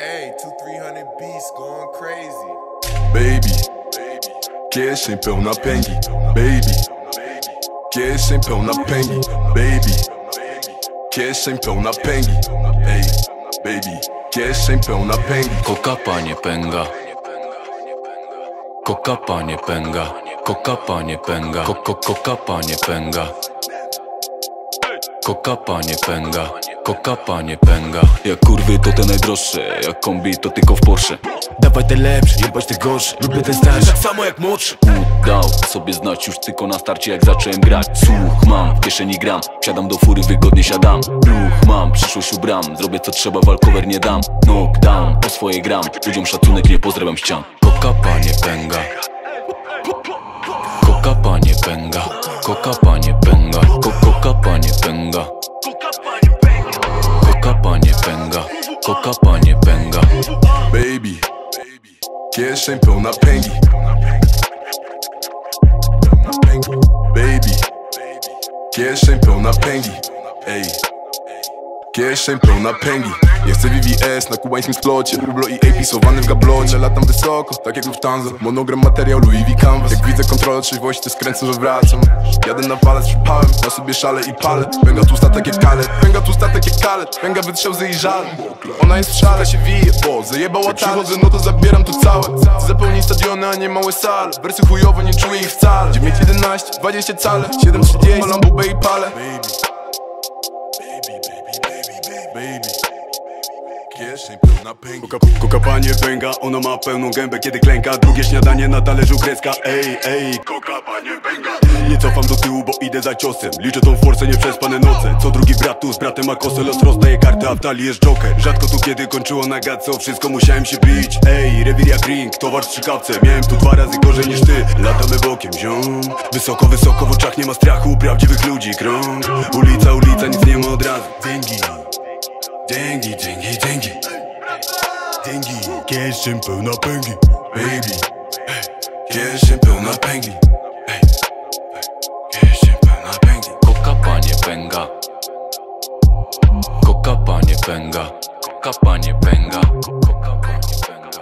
Hey, two, three hundred beats going crazy. Baby, kieszeń pełna pęgi Baby, kieszeń pełna pęgi Baby, kieszeń pełna pęgi Ej, baby, kieszeń pełna pęgi Koka panie pęga Koka panie pęga Koka panie pęga Koko koka panie pęga Koka panie pęga. Koka panie pęga. Jak kurwy to te najdroższe. Jak kombi to tylko w Porsche. Dawaj te lepsze, jebać te gorsze. Lubię ten starszy, tak samo jak młodszy. Dał sobie znać już tylko na starcie jak zacząłem grać. Słuch mam, w kieszeni gram. Wsiadam do fury, wygodnie siadam. Ruch mam, przyszłość ubram. Zrobię co trzeba, walkover nie dam. Knockdown, po swoje gram. Ludziom szacunek, nie pozdrawiam ścian. Koka panie pęga kieszeń pełna pęgi Baby, kieszeń pełna pęgi Ej, kieszeń pełna pęgi Nie chcę VVS na kubańskim splocie. Rublo i AP sowany w gablocie. Latam wysoko, tak jak Lufthansa. Monogram materiał Louis V Canvas. Jak widzę kontrolę trzeźwości, to skręcę, że wracam. Jadę na palec, przypałem, na sobie szale i palę. Pęga tu statek jak kalet, pęga tu statek jak kalet Pęga wytrzał łzy i żal. Ona jest w szale, się wije, bo zajebała przychodzę, no to zabieram to całe. Zapełni stadiony, a nie małe sale. Wersy chujowo, nie czuję ich wcale. 911, 20 cale. 730, Lambo i palę Kieszeń pełna pęgi. Panie pęga, ona ma pełną gębę. Kiedy klęka Drugie śniadanie na talerzu kreska Ej, ej, koka panie pęga Nie cofam do tyłu, bo idę za ciosem. Liczę tą forsę, nieprzespane noce. Co drugi brat tu z bratem ma kosę Los rozdaje. Karty, a w talii jest joker. Rzadko tu kiedy kończyło na wszystko musiałem się bić. Ej, rewir jak ring, towar strzykawce Miałem tu dwa razy gorzej niż ty. Latamy bokiem, ziom. Wysoko, wysoko, w oczach nie ma strachu. Prawdziwych ludzi, krąg. Ulica, pęgi Kieszyn na pęgi Baby. Kieszyn pełna pęgi Kieszyn pełna pęgi Koka panie pęga Koka panie pęga Koka panie pęga Koka panie pęga